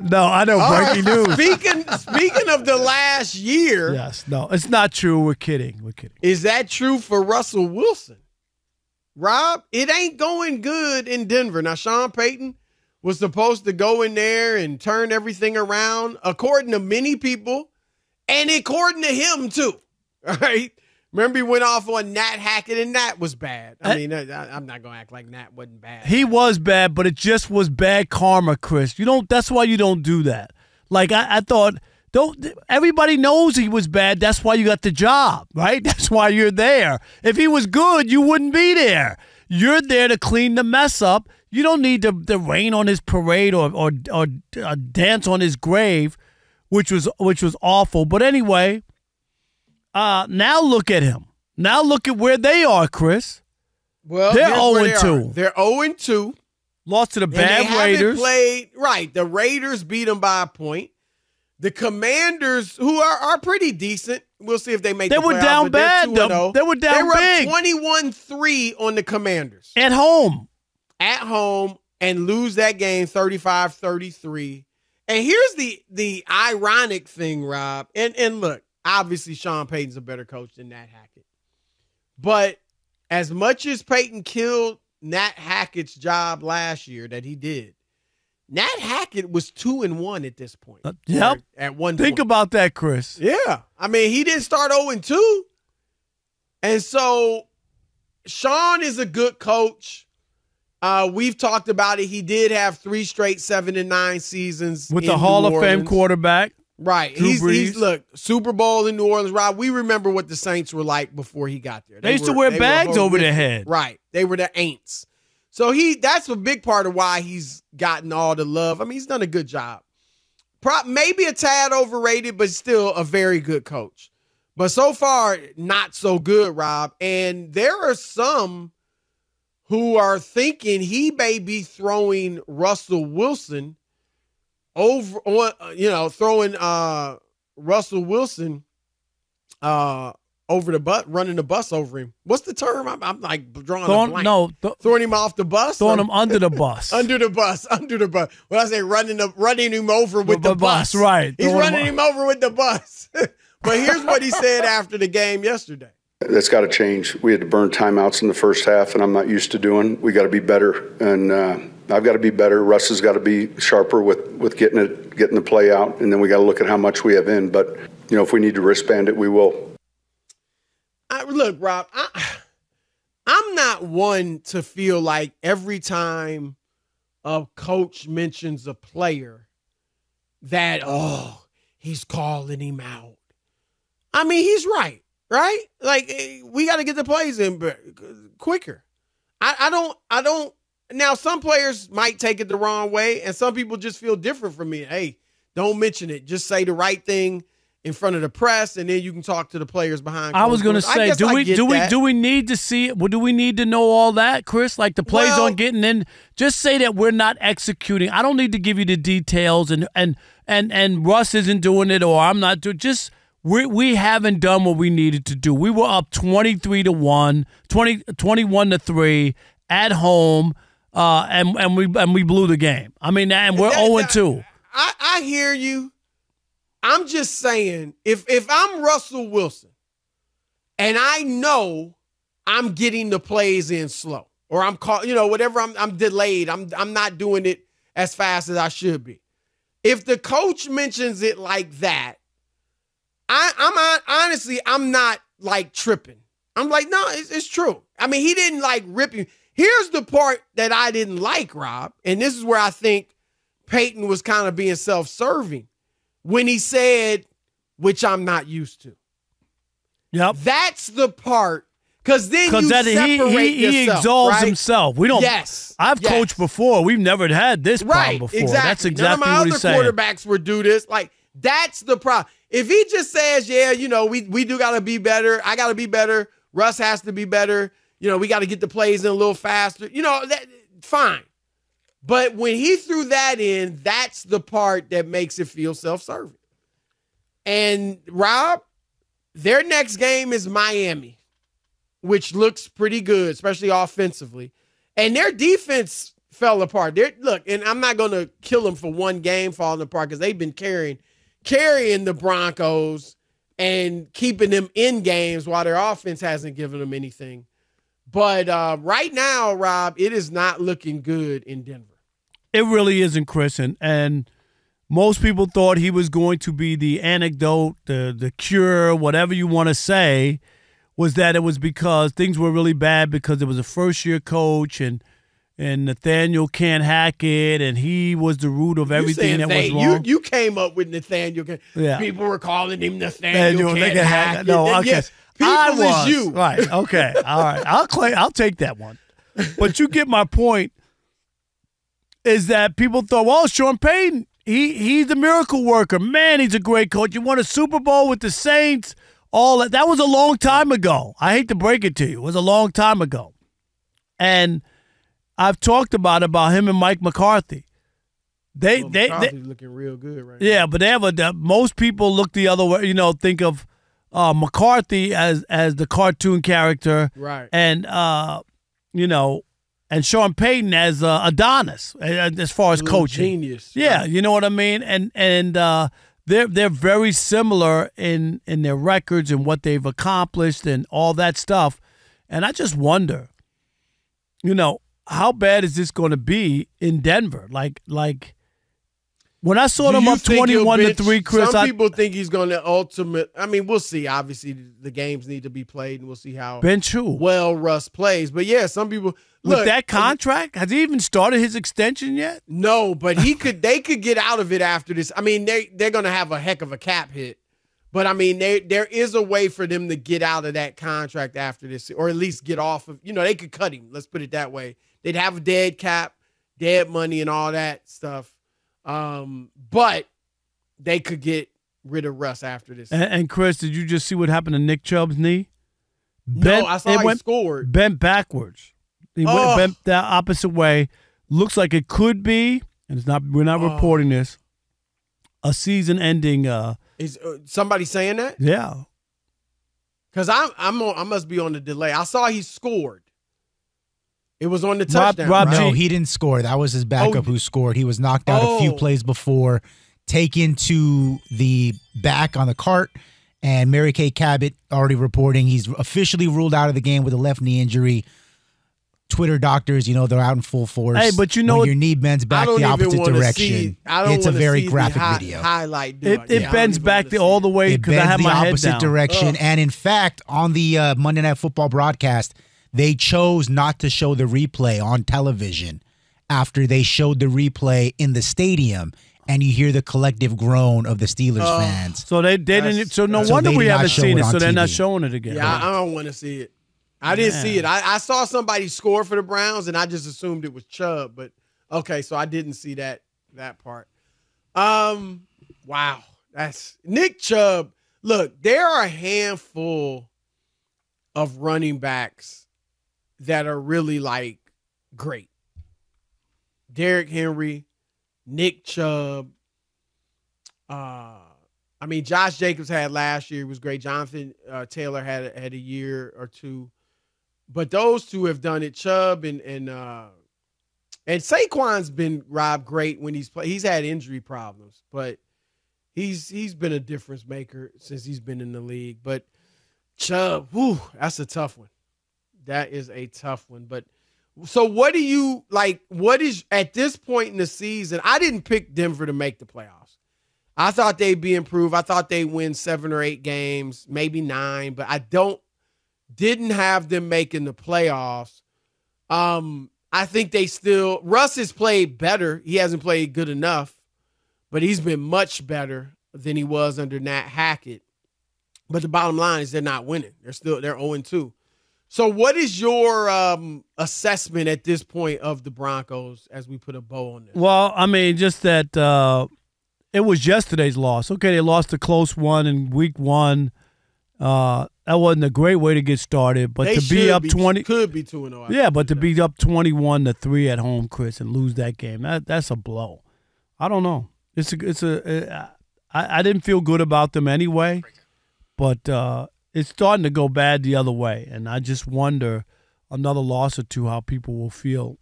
No, I know breaking news. Speaking speaking of the last year, Yes, no, it's not true. We're kidding. We're kidding. is that true for Russell Wilson? Rob, it ain't going good in Denver. Now, Sean Payton was supposed to go in there and turn everything around, according to many people, and according to him too. All right. Remember, he went off on Nat Hackett, and Nat was bad. I Uh, mean, I, I'm not going to act like Nat wasn't bad. He was bad, but it just was bad karma, Chris. You don't. That's why you don't do that. Like I, I thought. Don't. Everybody knows he was bad. That's why you got the job, right? That's why you're there. If he was good, you wouldn't be there. You're there to clean the mess up. You don't need to, to rain on his parade or or or uh, dance on his grave, which was which was awful. But anyway, uh, now look at him. Now look at where they are, Chris. well, they're here's where 0 they're 2. They're 0 and 2. Lost to the they bad Raiders. played right. The Raiders beat them by a point. The Commanders, who are, are pretty decent, we'll see if they make. They the were playoffs, down bad, though. They were down They were big. twenty-one three on the Commanders at home. at home and lose that game 35-33. And here's the the ironic thing, Rob. And and look, obviously Sean Payton's a better coach than Nat Hackett. But as much as Payton killed Nat Hackett's job last year that he did, Nat Hackett was two and one at this point. Uh, yep. At one Think point. about that, Chris. Yeah. I mean, he didn't start 0 and 2. And so Sean is a good coach. Uh, we've talked about it. He did have three straight seven and nine seasons With the Hall New of Fame quarterback. Right. Drew he's, he's look Super Bowl in New Orleans. Rob, we remember what the Saints were like before he got there. They used to wear bags over their head. Right. They were the Aints. So he that's a big part of why he's gotten all the love. I mean, he's done a good job. Pro- maybe a tad overrated, but still a very good coach. But so far, not so good, Rob. And there are some who are thinking he may be throwing Russell Wilson over on uh, you know, throwing uh Russell Wilson uh over the butt, running the bus over him. What's the term? I'm, I'm like drawing a Throwing, blank. no, th- throwing him off the bus. throwing or- him under the bus. under the bus, under the bus. When I say running the running him over with With the the bus, bus, right. He's Throwing him running him over with the bus. but here's what he said after the game yesterday. That's got to change. We had to burn timeouts in the first half, and I'm not used to doing. We got to be better, and uh, I've got to be better. Russ has got to be sharper with with getting it, getting the play out, and then we got to look at how much we have in. But you know, if we need to wristband it, we will. I, look, Rob, I, I'm not one to feel like every time a coach mentions a player that oh he's calling him out. I mean, he's right, right? Like eh, we got to get the plays in but quicker. I, I don't, I don't. Now, some players might take it the wrong way, and some people just feel different from me. Hey, don't mention it. Just say the right thing in front of the press, and then you can talk to the players behind. I was going to say, do we do we do we need to see? Well, do we need to know all that, Chris? Like the plays Well- on getting in. Just say that we're not executing. I don't need to give you the details, and and and and Russ isn't doing it, or I'm not doing. Just we we haven't done what we needed to do. We were up 23 to 1, 20, 21 to 3 at home. Uh, and and we and we blew the game. I mean, and we're 0 and 2. I, I hear you. I'm just saying, if if I'm Russell Wilson and I know I'm getting the plays in slow, or I'm call, you know, whatever I'm I'm delayed, I'm I'm not doing it as fast as I should be. If the coach mentions it like that, I I'm honestly I'm not like tripping. I'm like, no, it's, it's true. I mean, he didn't like rip him. Here's the part that I didn't like, Rob, and this is where I think Payton was kind of being self-serving when he said, which I'm not used to. Yep. That's the part because then you Because that separate he, he, he yourself, exalts right? himself. We don't. Yes. I've yes. coached before. We've never had this problem Right, before. exactly. That's exactly None of what my saying. other quarterbacks would do this. Like that's the problem. If he just says, "Yeah, you know, we we do got to be better. I got to be better. Russ has to be better. You know, we got to get the plays in a little faster." You know, that fine. But when he threw that in, that's the part that makes it feel self-serving. And Rob, their next game is Miami, which looks pretty good, especially offensively. And their defense fell apart. They're, look, and I'm not going to kill them for one game falling apart because they've been carrying carrying the Broncos and keeping them in games while their offense hasn't given them anything. But uh, right now, Rob, it is not looking good in Denver. It really isn't, Chris, and, and most people thought he was going to be the anecdote, the the cure, whatever you want to say, was that it was because things were really bad because it was a first year coach and and Nathaniel can't hack it, and he was the root of everything that was wrong. You, you came up with Nathaniel. Yeah. People were calling him Nathaniel. Nathaniel can't hack hack- it. no, okay. Yes, people I was you. right. Okay, all right. I'll claim. I'll take that one. But you get my point. Is that people thought, well, Sean Payton, he he's the miracle worker. Man, he's a great coach. You won a Super Bowl with the Saints. All that. That was a long time ago. I hate to break it to you. It was a long time ago. And I've talked about about him and Mike McCarthy. They Well, they, they looking real good right yeah, but they have a most people look the other way. You know, think of uh, McCarthy as as the cartoon character. Right. and uh, you know, and Sean Payton as uh, Adonis as far as coaching. Genius. Yeah, Right. you know what I mean. And and uh, they're they're very similar in in their records and what they've accomplished and all that stuff. And I just wonder, you know, how bad is this going to be in Denver? Like like when I saw them up think he'll twenty one to three, Chris. Some I, people think he's going to ultimate. I mean, we'll see. Obviously, the games need to be played, and we'll see how bench who well Russ plays. But yeah, some people with look, that contract has he even started his extension yet? No, but he could. They could get out of it after this. I mean, they they're going to have a heck of a cap hit. But I mean, there there is a way for them to get out of that contract after this, or at least get off of. You know, they could cut him. Let's put it that way. They'd have a dead cap, dead money, and all that stuff. Um, but they could get rid of Russ after this. And, and Chris, did you just see what happened to Nick Chubb's knee? no, I saw it he went scored. bent backwards. He Oh. went bent the opposite way. Looks like it could be, and it's not. We're not Oh. reporting this. A season-ending. Uh, Is uh, somebody saying that? yeah. Because I'm I'm on, I must be on the delay. I saw he scored. It was on the Rob- touchdown. Rob right? No, he didn't score. That was his backup Oh. who scored. He was knocked out a few Oh. plays before, taken to the back on the cart, and Mary Kay Cabot already reporting he's officially ruled out of the game with a left knee injury. Twitter doctors, you know, they're out in full force. Hey, but you know when what- your knee bends back the opposite direction, See, I don't it's a very see the graphic hi- video. Highlight. do It, it Yeah, bends back the, all the way It because I have the my head opposite down. direction. Ugh. And in fact, on the uh, Monday Night Football broadcast, they chose not to show the replay on television after they showed the replay in the stadium. And you hear the collective groan of the Steelers fans. So they, they didn't. So no wonder they we haven't seen it it. So on they're not showing it again. Yeah, I, I don't want to see it. I didn't see it. I, I saw somebody score for the Browns, and I just assumed it was Chubb. But okay, so I didn't see that that part. Um, wow, that's Nick Chubb. Look, there are a handful of running backs that are really like great. Derrick Henry, Nick Chubb. Uh, I mean, Josh Jacobs had last year was great. Jonathan uh, Taylor had had a year or two, but those two have done it. Chubb and and uh, and Saquon's been Rob great when he's. He's had injury problems, but he's he's been a difference maker since he's been in the league. But Chubb, whew, that's a tough one. That is a tough one. But so what do you like? What is at this point in the season? I didn't pick Denver to make the playoffs. I thought they'd be improved. I thought they'd win seven or eight games, maybe nine, but I don't didn't have them making the playoffs. Um, I think they still Russ has played better. He hasn't played good enough, but he's been much better than he was under Nat Hackett. But the bottom line is they're not winning. They're still they're 0 2. So what is your um assessment at this point of the Broncos as we put a bow on this? Well, I mean, just that uh, it was yesterday's loss. Okay, they lost a close one in week one. Uh, that wasn't a great way to get started, but They to be up twenty, could be 2 0. yeah, but to be up twenty-one to three at home, Chris, and lose that game, that that's a blow. I don't know. It's a, it's a. Uh, I, I didn't feel good about them anyway, but uh, it's starting to go bad the other way, and I just wonder another loss or two how people will feel